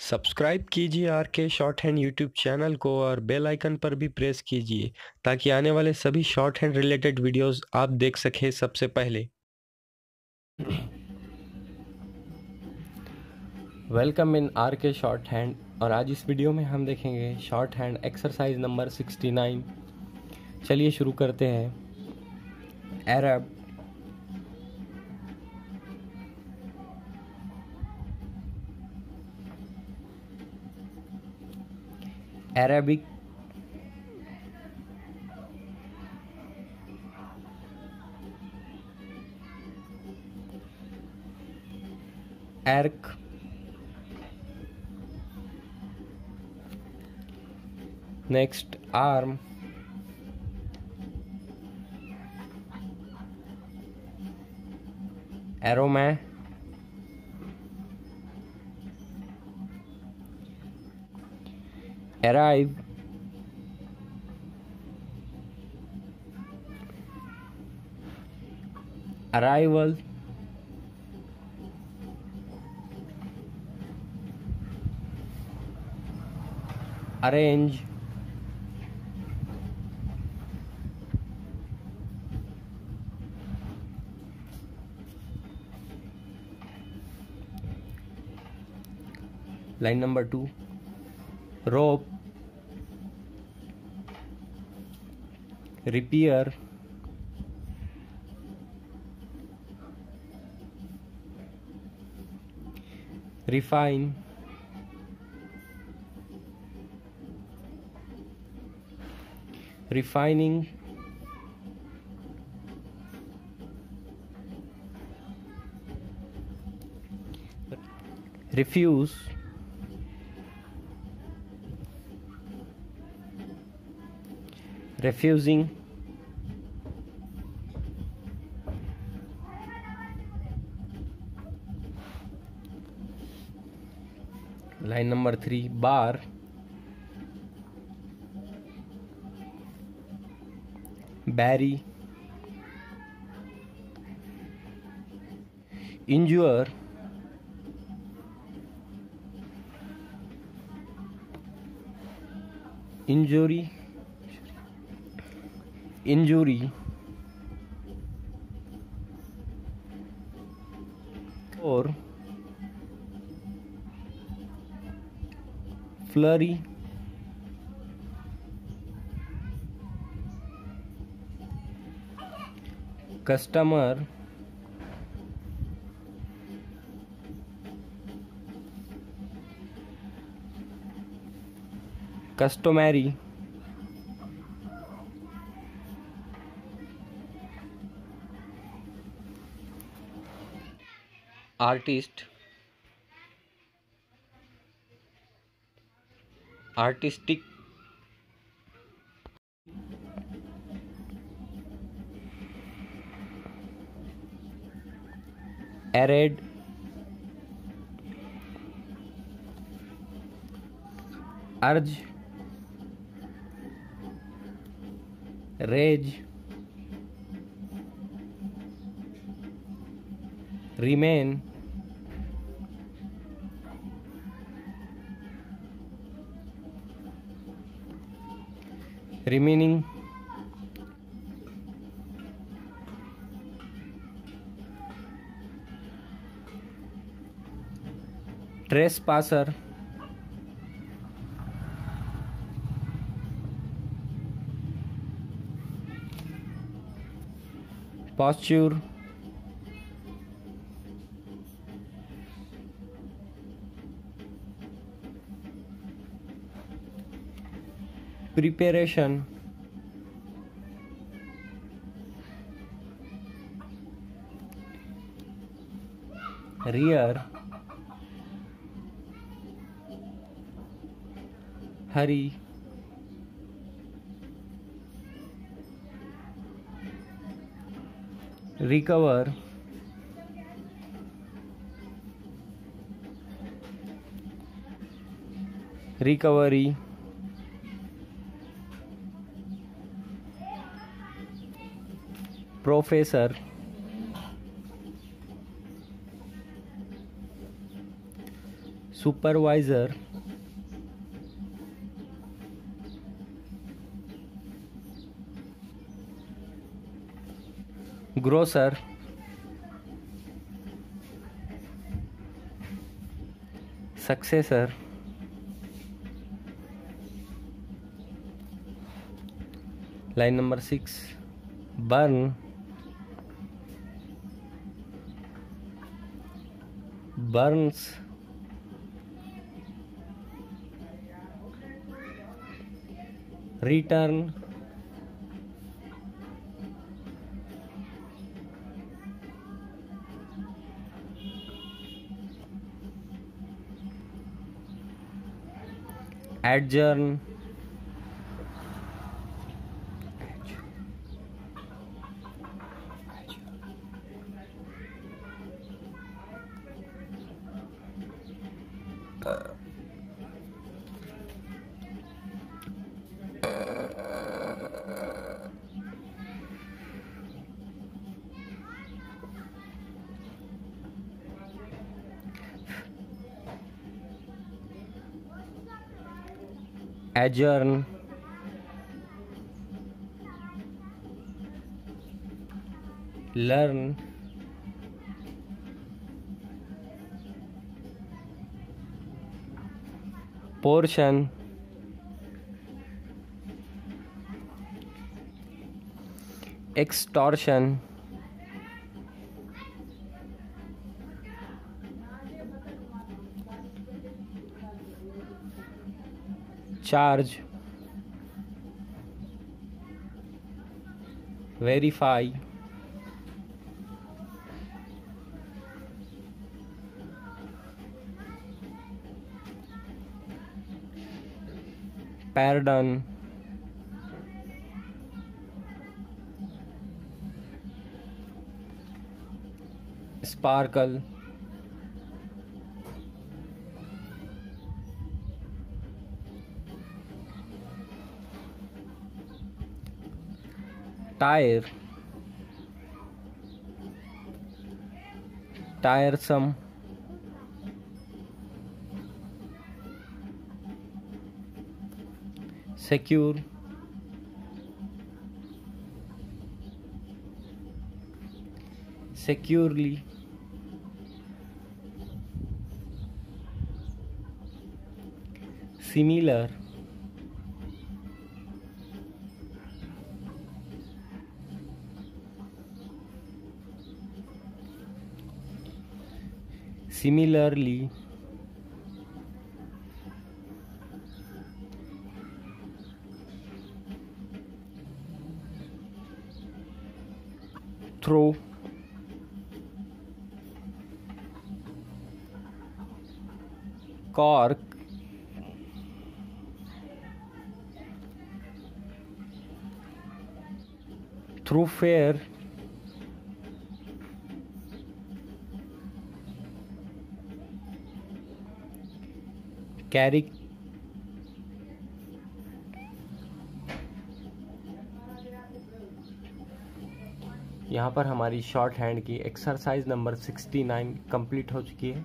Subscribe कीजिए are K short hand YouTube channel को और बेल आइकन पर भी प्रेस कीजिए, ताकि आने वाले सभी शॉर्ट हैंड रिलेटेड वीडियोस आप देख सकें सबसे पहले। Welcome in R K shorthand, और आज इस वीडियो में हम देखेंगे शॉर्ट हैंड एक्सरसाइज नंबर 69 चलिए शुरू करते हैं। Arab Arabic arc next arm aroma arrive arrival. Arrange. Line number 2 rope repair refine refining refuse refusing line number 3 bar bury injure injury injury. और flurry. Customer. Customary. Artist artistic. Erred errs rage remain. Remaining. Trespasser. Posture preparation. Rear. Hurry. Recover. Recovery. Professor supervisor. Grocer. Successor. Line number six. Burn. Burns return adjourn. Adjourn learn portion extortion charge verify pardon sparkle tire tiresome secure. Securely. Similar. Similarly through cork through fair carry यहाँ पर हमारी short hand की exercise number 69 complete हो चुकी है।